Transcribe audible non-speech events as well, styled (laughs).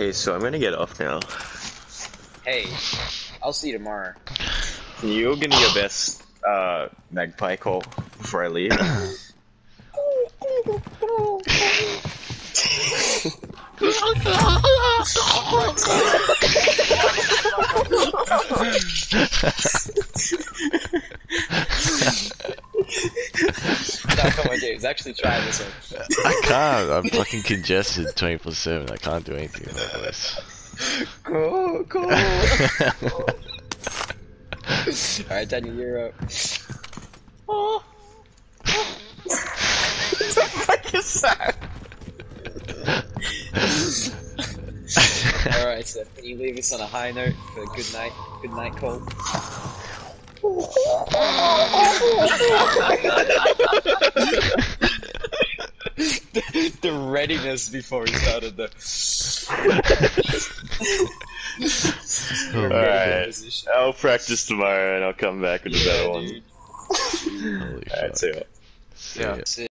Hey, so I'm gonna get off now. Hey, I'll see you tomorrow. Can you give me your best uh, magpie call before I leave? (coughs) (laughs) (laughs) (laughs) no, come on, James. Actually, try this one. I can't. I'm fucking congested 24 7. I can't do anything with my voice. Go, (laughs) go. Alright, Daniel, you're up. oh. what the fuck is that? Alright, so can you leave us on a high note for a good night, good night call? (laughs) the, the readiness before we started the. (laughs) Alright, I'll practice tomorrow and I'll come back with a Yeah, better one. dude. Holy Alright, fuck. see ya. See Yeah. ya. See